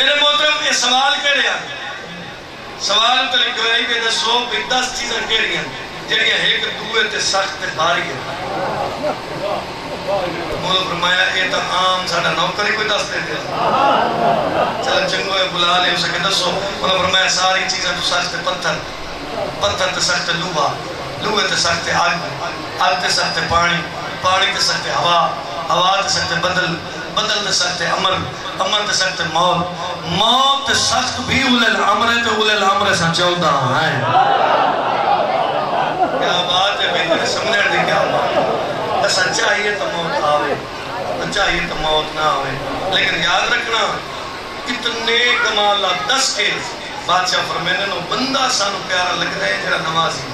میرے محترم، یہ سوال کہہ رہے ہیں؟ سوال تو لکھو ہے کہ دسو بھی دس چیزیں کہہ رہی ہیں، جڑیاں ایک، دوئے تے سخت تے بھاری ہے مولا فرمایا، یہ تو عام ساڈا نوکر ہی کوئی دس دے دیا چل چنگو ہے، بلا لے اسے کہ دسو۔ مولا فرمایا، ساری چیزیں تو سخت پتھر۔ پتھر تے سخت لوہا۔ لوہے تے سخت آگ۔ آگ تے سخت پانی۔ پانی تے سخت ہوا ہوا تے سخت بدل بدل تے سخت عمر عمر تے سخت موت۔ موت تے سخت بھی اولے العمر تے اولے العمر سے چودہ ہیں کیا بات ہے بہتر سمجھنے دی کیا بات ہے بس چاہیے تو موت آوے۔ چاہیے تو موت نہ آوے۔ لیکن یاد رکھنا اتنے کمالات دس کے بادشاہ فرمینے نو، بندہ سانو پیارا لگ رہے ہیں جرا نمازی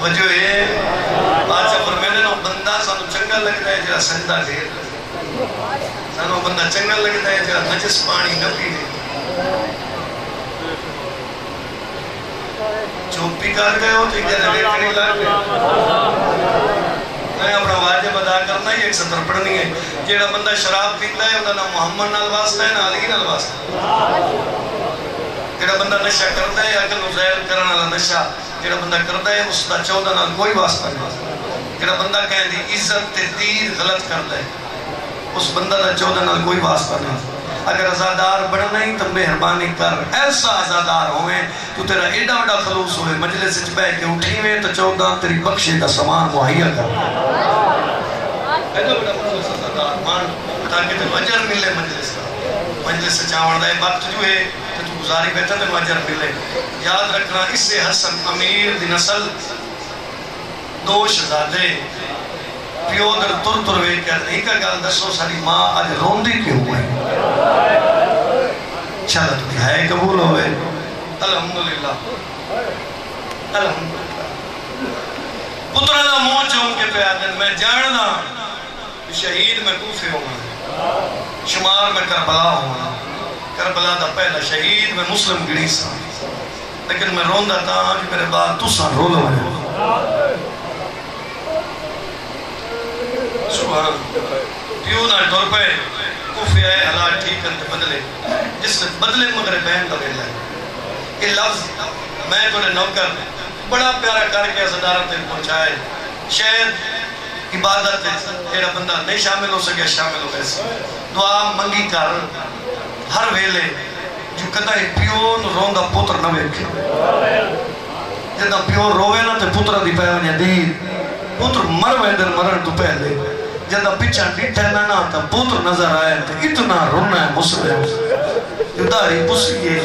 توجہ ہے بادشاہ فرمینے نو بندہ سانو چنگا لگ رہا ہے جرا سجدہ دیر سانو بندہ چنگا لگ رہا ہے جرا نجس پانی نہ پی دے چوپی کر گئے ہو تو کیا لگے کھڑی لگ گئے میں اپنا واجب ادا کرنا ہی ایک سطر پڑھنی ہے جیڑا بندہ شراب پیتا ہے انہوں نے محمد نال واسطہ ہے نا علی نال واسطہ جیڑا بندہ نشہ کرتا ہے اکل زہر کرنا والا نشہ جیڑا بندہ کرتا ہے اس کا چودہ نال کوئی واسطہ نہیں جیڑا بندہ کہیں دی عزت تے دیر غلط کرتا ہے اس بندہ دا چودہ نال کوئی واسطہ نہیں اگر ازادار بڑھنا ہی تو مہربانی کر ایسا ازادار ہوئے تو تیرا ایڈا وڈا خلوص ہوئے مجلس سے بہ کے اٹھی میں تو چودہ تیری بخشے کا سامان مہیا کر ایڈا وڈا خلوص ازادار مان تاکہ تیرے اجر ملے مجلس کا مجلس سے چاوڑ دائے وقت جو ہے گزاری بیٹھا تیرے اجر ملے یاد رکھنا، اس سے حسن، امیر دی نسل دو شہزادے پیو در تر تر ویٹ کر نہیں ایک گل دسو، ساری ماں آج روندی کیوں ہوئے چلو تو ہے، قبول ہوئے۔ الحمدللہ۔ الحمدللہ۔ پترہ دا موہ چون کے پہ آدن میں جاننا، شہید میں کوفے ہوں۔ شمار میں کربلا ہوں۔ کربلا دا پہلا شہید میں مسلم گڑی سا۔ لیکن میں روندہ تھا آج میرے بعد تو سا رو لو سبحان پیو نہ دور پہ کوفی آئے حالات ٹھیک کرتے بدلے۔ جس نے بدلے مغرب بہن کا بیلا ہے۔ یہ لفظ میں تو نے نوکر بڑا پیارا کر کے صدارت تک پہنچائے۔ شاید عبادت ہے۔ تیرا بندہ نہیں شامل ہو سکے، شامل ہو گئے۔ دعا منگی کر۔ ہر ویلے جو کہتا ہے پیون روندا پتر نہ ویکھے۔ جدا پیو روے نا تے پتر دی پے ونجے دی پتر مر ویندر مرن تو پہلے جدا پچھا ڈٹھے نہ نہ تا پتر نظر آئے تے اتنا رونا ہے مسلم۔ جداری پسی ہے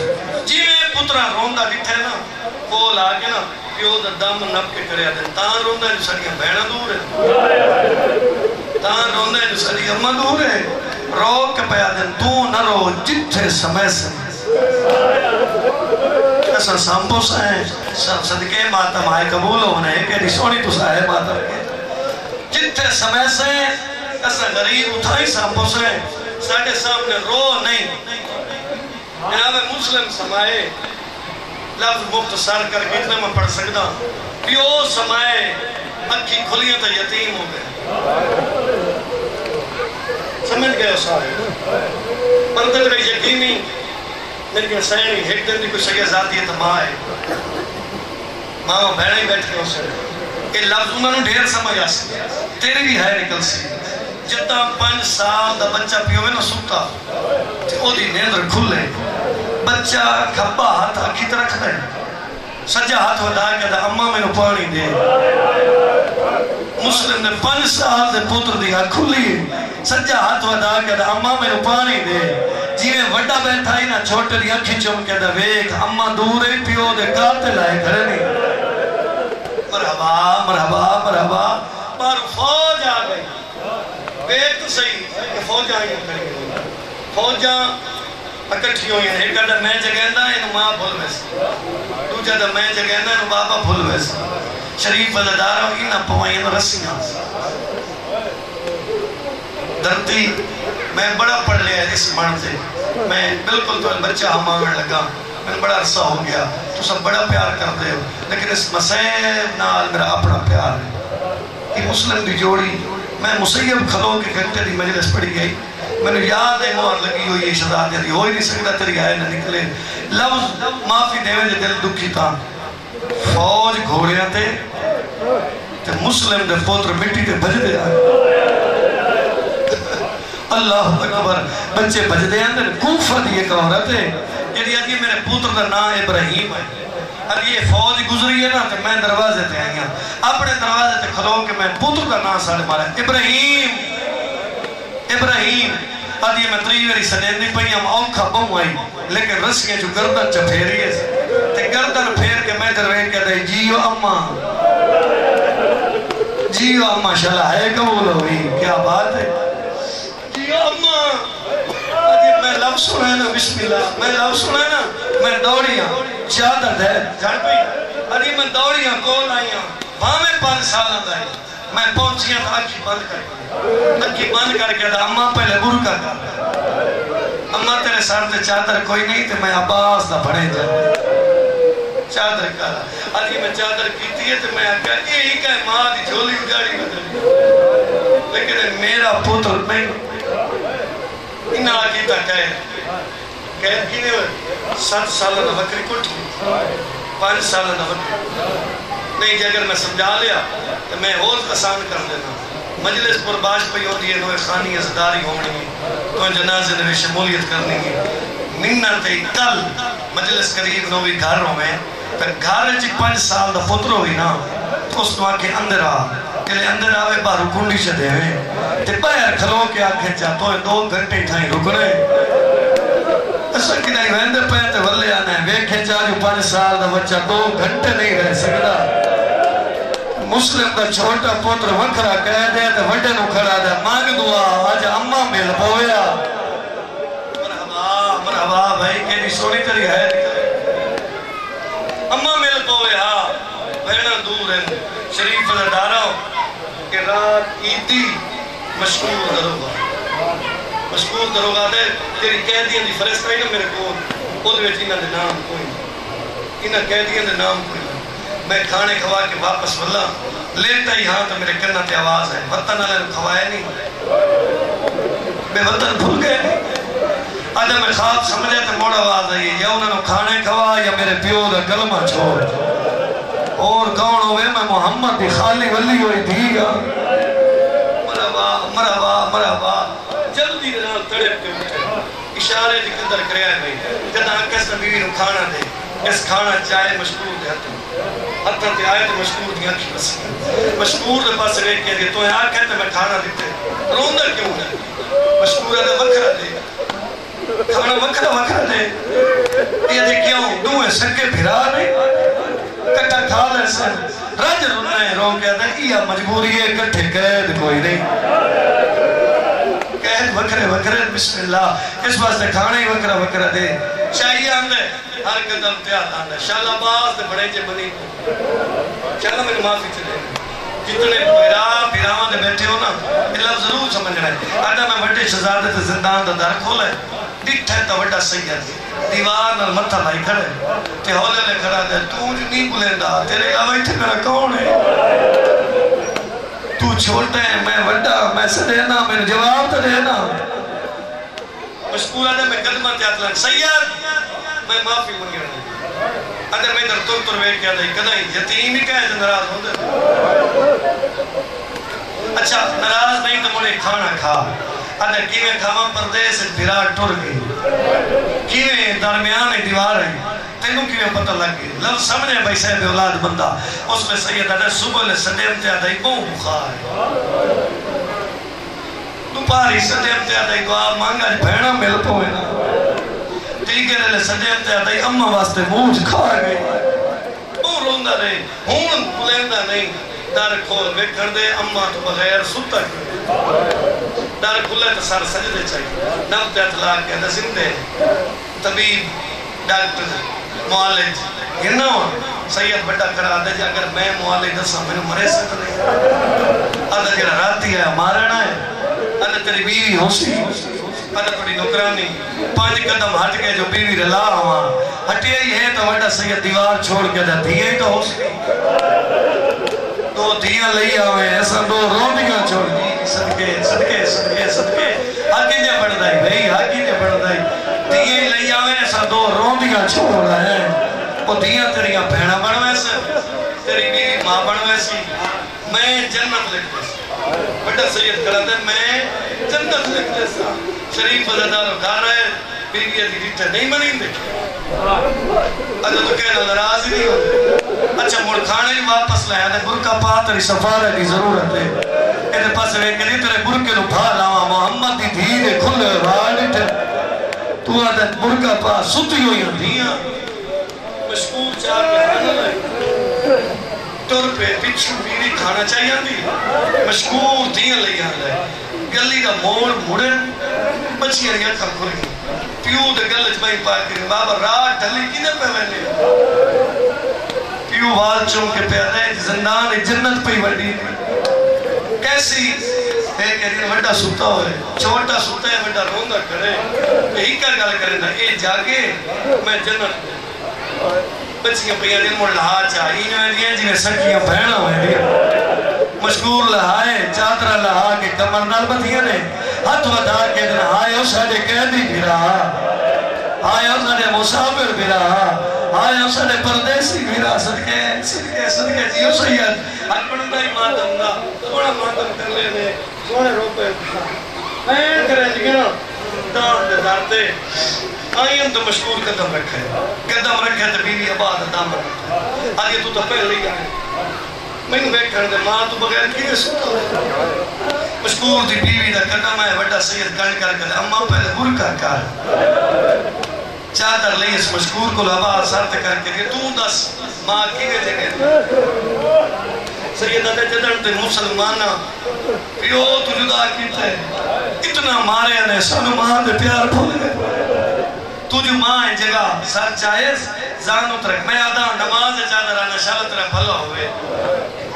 جی میں پترا روندا ڈٹھے نا، کول آ کے نا پیو دا دم نپ کے کریا دے تاں روندا ہے سڑیاں بہنا دور ہے تاں روندا ہے سڑی اماں دور ہے رو کے پیا دے تو نہ رو، جتھے سمے سے ایسا سامپو سائیں صدقے ماتم آئے قبول ہونے کہ نہیں تو سائے ماتم کے جتھے سمے سے ایسا غریب اٹھائی سامپو سائیں ساڑھے سامنے رو نہیں۔ جناب مسلم سمائے، لفظ مختصر کر کے اتنا میں پڑھ سکتا پیو سمائے، اکھی کھلیاں تو یتیم ہو گئے۔ سمجھ گئے ہو سارے۔ پردل میں یقینی لیکن سینی ایک دن دی کوئی سگے ذاتی ہے تو ماں ہے۔ ماں وہ بہنے ہی بیٹھے ہو سکے یہ لفظ انہوں نے ڈھیر سمجھ آ سکے۔ تیرے بھی ہے نکل سی جتا پانچ سال دا بچہ پیو میں نہ سکتا او دی نیندر کھلے بچہ کھپا ہاتھ اکھی طرح کھڑے سجا ہاتھ ودا کے دا اممہ میں نو پانی دے۔ مسلم نے پانچ سال دے پوتر دی آنکھ کھلی سجا ہاتھ ودا کے دا اممہ میں پانی دے۔ جیوے وڈا بیٹھا ہی نا، چھوٹے دی اکھی چم کے دا ویک اممہ دور ہے، پیو دے قاتل آئے گھر نہیں مرحبا مرحبا مرحبا۔ پر فوج آ گئی۔ ویک تو صحیح کہ فوج آئی ہیں۔ فوجاں اکٹھی ہوئی ہیں ایک ادا میں جگہندہ انہوں ماں بھول ویسے دوجہ دا میں جگہندہ انہوں بابا بھول ویسے شریف والدار ہوئی نہ پوائیں نہ رسیاں دھرتی میں بڑا پڑھ لیا اس من سے میں بالکل تو بچہ ہمارے لگا میں بڑا عرصہ ہو گیا تو سب بڑا پیار کرتے ہو لیکن اس مسیب نال میرا اپنا پیار ہے کہ مسلم بھی جوڑی میں مسیب کھلو کے گھنٹے دی مجلس پڑھی گئی میں نے یاد ہے مہر لگی ہوئی شہزادی دی ہوئی نہیں سکتا تیری آئے نہ نکلے لفظ معافی دے دے دل دکھی تھا فوج گھوڑیاں تے تے مسلم دے پوتر مٹی تے بھج دے آئے اللہ اکبر بچے بھج دے آئے کوفہ دی ایک عورت ہے یہ آدھی میرے پوتر دا نام ابراہیم ہے اب یہ فوج گزری ہے نا تو میں دروازے تے آئی ہوں اپنے دروازے تے کھلو کہ میں پوتر کا نام سارے مارا ابراہیم ابراہیم اب یہ جی میں تری ویری سنین نہیں ہاں، پہی ہم اوکھا بہو آئی لیکن رسیاں جو گردن چا پھیری ہے تے گردن پھیر کے میں دروے کہتا ہے جیو اممہ جیو اممہ شلہ ہے قبول ہوئی۔ کیا بات ہے؟ جیو اممہ اب جی میں لفظ سنا ہے نا، بسم اللہ۔ میں لفظ سنا ہے نا، میں دوڑیاں۔ چادر ہے جان پئی۔ اری جی میں دوڑیاں، کول آئیاں۔ بھامے پانچ سال آئی میں پہنچیاں تو اکھی بند کر کے۔ اکھی بند کر کے اماں پہلے برکا کر۔ اماں تیرے سر تے چادر کوئی نہیں تے میں عباس دا بڑے جا۔ چادر کر۔ اری میں چادر کیتی ہے تے میں کہا یہ ہی کہ ماں دی جھولی اجاڑی بدلی لیکن میرا پتر نہیں۔ انہا کیتا کہے۔ قید کی نہیں ہوئے؟ سات سالہ نہ بکری کٹ پانچ سالہ نہ بکری۔ نہیں جی اگر میں سمجھا لیا تو میں اور آسان کر دینا مجلس پر باش پہ ہوتی ہے نوے خانی ازداری ہونی ہے تو جنازے نے شمولیت کرنی ہے۔ نینہ تے کل مجلس قریب نوی گھروں میں تو گھر جی پانچ سال دا پتر ہوئی نا تو اس نوہ کے اندر آ کہ لے اندر آوے، بارو کنڈی سے دے ہوئے تے باہر کھلو کے آنکھیں چاہتو ہے دو گھنٹے ٹھائیں رکنے۔ ایسا کہ نہیں ویندے پہتے والے ویکھے پانچ سال دا بچہ دو گھنٹے نہیں رہ سکتا مسلم دا چھوٹا پوتر وکھرا کہہ دے دے وڈے نو کھڑا دے مانگ دعا آج اممہ مل پویا مرحبا مرحبا بھائی کہنی سونی تری ہے اممہ مل پویا بہنہ دور ہیں شریف دا دارو کہ رات عیدی مشکور دروگا مشکور دروگا دے تیری قیدیاں دی فرست آئی نا میرے کو خود ویچ انہاں دے نام کوئی انہاں قیدیاں دے نام کوئی میں کھانے کھوا کے واپس واللہ لیتا ہی ہاں تو میرے کنہ تے آواز ہے وطن آلے نے کھوائے نہیں میں وطن بھول گئے آجا میں خواب سمجھے تو موڑ آواز ہے یا انہوں نے کھانے کھوا یا میرے پیو دا کلمہ چھوڑ اور کون ہوئے میں محمد دی خالی ولی ہوئی تھی گا مرحبا مرحبا مرحبا جلدی دنال تڑپ کے اٹھے اشارے دی قدر کریا ہے بھئی جنا کس نبی نو کھانا دے، اس کھانا چاہے مشکور دے ہتھوں۔ ہتھوں تے آئے تو مشکور دی آنکھی بس مشکور دے پاس ریک کے دے تو یہاں کہتے میں کھانا دیتے روندہ کیوں ہے؟ مشکور دے وکھرا دے۔ کھانا وکھرا وکھرا دے۔ یہ دے کیوں؟ دو ہے سکے بھرا نہیں کٹا کھا لے سن۔ رج رونا رو کہتا ہے یہ مجبوری ہے، کٹھے قید کوئی نہیں۔ قید وکرے وکرے بسم اللہ اس واسطے کھانے ہی وکرہ وکرہ دے۔ چاہیے آندے ہر قدم تیاد آندے شاءاللہ باز دے بڑے جے بنی چاہتا میں معافی چلے۔ جتنے پیرا، پیراواں دے بیٹھے ہو نا اللہ ضرور سمجھ رہے آدھا میں وڈے شہزادے تے زندان دا در کھولا ہے۔ ڈٹھا ہے تا وڈا سید دیوار نال متھا لائی کھڑے تے ہولے لے کھڑا دے تو جو نہیں بلیندا، تیرے علاوہ اتھے میرا کون ہے؟ تو چھوٹے ہیں۔ میں وڈا، میں سے میں جواب تو دینا۔ مشکور ہے میں قدمہ تیات لگ سید میں معافی منگی رہا اگر میں در تر تر بیٹھ کیا دائی کدائی یتیم ہی کہے تو نراز ہوں دے۔ اچھا نراز نہیں تو مڑے کھانا کھا۔ اگر کیویں کھاما پردیس بھرا ٹر گئی۔ کیویں درمیان دیوار ہے۔ تینوں کیویں پتہ لگ گئی لفظ سمجھے بھائی صاحب اولاد بندہ، اس میں سید ادا صبح لے سدیم تے آدھائی بہو بخار۔ ہے دوپہری سدیم تے آدھائی دعا مانگا جی بھیڑا مل پوئے نا۔ تیگے لے سدیم تے آدھائی اممہ واسطے موج کھا گئی وہ روندہ رہے، ہون بلیندہ نہیں۔ در کھول وکھر دے اممہ تو بغیر ستا کر در کھلے تو سر سجدے چاہیے۔ نم تے اطلاق کے اندر زندے طبیب، ڈاکٹر۔ معالج۔ گرنا ہوا سید بڑا کرا دے جا اگر میں معالج دسا میں مرے سکتا نہیں۔ آدھا راتی ہے مارنا ہے۔ آدھا تیری بیوی ہو سی آدھا تھوڑی نکرانی پانچ قدم ہٹ کے جو بیوی رلا ہوا ہٹیا ہی ہے تو بڑا سید دیوار چھوڑ کے دیا ہی تو ہو سی دو دیاں لئی آویں ایسا دو روندیاں چھوڑ۔ دی صدقے صدقے صدقے صدقے۔ آگے جا بڑھ دائی بھئی آگے جا بڑھ دائی دیاں لئی آویں ایسا دو روندیاں چھوڑ رہے ہیں وہ دیاں تیریاں بہنا بڑھوے سے تیری بیوی ماں بڑھوے سی میں جنت لکھ دے بڑا سید کھڑا دے میں جنت لکھ دے سا شریف وزدار گھر رہے بیوی دی ریٹھا نہیں منی دے اگر تو کہنا ناراض ہی نہیں ہوتے اچھا مڑ کھانے ہی واپس لے آدھے برکہ پا تری سفارہ کی ضرورت ہے کہتے پاس رہے کہ تیرے برکے نو پھا لاؤں محمد دی دھیرے کھلے والے ٹھے تو آدھے برکہ پا ستی ہوئی ہیں دیاں مشکور چاہ کے کھانا لائے ٹور پہ پچھو بیوی کھانا چاہیے دی مشکور دیاں لئی آدھے گلی دا موڑ مڑن بچیاں ریا کھا کھلی پیو دے گلج بائی پاک کریں بابا رات ڈھلی کی نہ پہ میں نے پیو وال چون کے پیادے زندان جنت پہ وڈی کیسی ہے کہ یہ وڈا ستا ہوئے چھوٹا ستا ہے وڈا روندا کرے یہی کر گل کرے نا اے جاگے میں جنت بچیاں پیاں دن مڑ لہا چاہی نہ دیا جی میں سکیاں بہنا ہوئے دیا مشکور لہائے چادرہ لہا کے کمر نال بتیاں نے ہاتھ ودا کے دن آئے اس ہڈے قیدی بھی رہا آئے اس ہڈے مسافر بھی رہا آئے اس ہڈے پردیسی بھی رہا صدقے صدقے صدقے جیو سید اپنے دائی ماتم دا سوڑا ماتم کر لے دے سوڑے روپے میں کرے جگہ دان دے دارتے آئی ہم تو مشکور قدم رکھے قدم رکھے تو بیوی آباد دام رکھے آگے تو تو پہلے ہی آئے میں نے بیٹھنے دے ماں تو بغیر کی نے سکتا مشکور دی بیوی دا قدم ہے وڈا سید گن کر کر اما پہلے برکا کر چادر لئی اس مشکور کو لبا سرت کر کے تو دس ماں کی نے جگہ؟ سیدہ دے جدن تے مسلمانا پیو تو جدا کیتا ہے اتنا مارے نے سانو ماں دے پیار بھول گئے۔ تو جو ماں ہے جگہ، سر چاہیز زانو ترک میں آدھا نماز چادر آنا شالت رہا بھلا ہوئے۔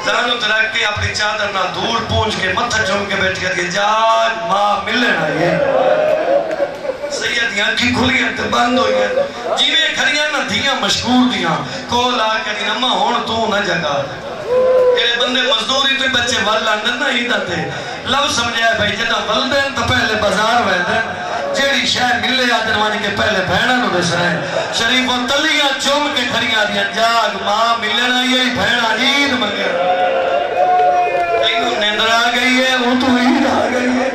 زانو ترک کے اپنی چادر نہ دور پونچ کے، متھا جھوم کے بیٹھ کے جاگ ماں ملے نا یہ۔ سید یہاں کی کھلی تے بند ہوئی ہیں جیوے کھڑیاں نہ دیاں مشکور دیاں کول آ کے دی نمہ ہون تو نہ جگہ یہ بندے مزدوری تو بچے والا نہ ہی دتے لو سمجھا بھائی جدا ولدن تو پہلے بازار ویدن جیڑی شاہ ملے آدن وانی کے پہلے بھیڑا نو دس رہے شریف و تلیاں چوم کے کھڑیاں دیا جاگ ماں ملنا یہی بھیڑا عید منگے اینو نیندر آ گئی ہے وہ تو عید آ گئی ہے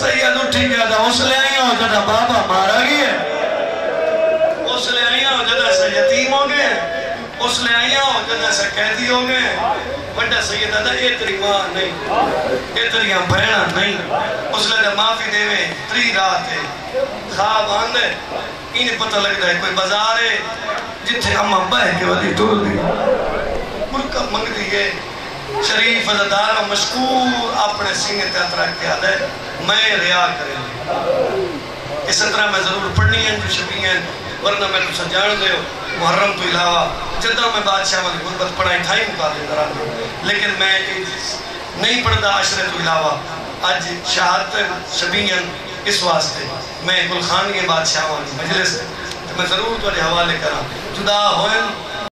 سید اٹھی گیا تھا اس لے آئی ہو جدا بابا مارا گئی ہے۔ اس لے آئی ہو جدا سے یتیم ہو گئے اس لے آئی ہو جدا سے قیدی ہو گئے بڑا سید آدھا اے تری ماں نہیں۔ اے تری ہم بہنا نہیں۔ اس لے معافی دے میں تری رات ہے۔ خواب آندے انہیں پتہ لگ ہے کوئی بازار ہے جتھے اما بہ کے والی ٹول دی مرکہ منگ دیئے شریف عزدار و مشکور۔ اپنے سینے تحت رکھ کے آدھے میں ریا کریں لے اس طرح میں ضرور پڑھنی ہیں جو شبی ہیں، ورنہ میں تو سجان دے ہو محرم تو علاوہ جدہ میں بادشاہ والی غربت پڑھائی تھائی مقابلے درہ لیکن میں نہیں پڑھتا، عشرے تو علاوہ۔ آج شہادت شبیین اس واسطے، میں گلخانی بادشاہ والی مجلس میں ضرور تو حوالے کرا جدا ہوئے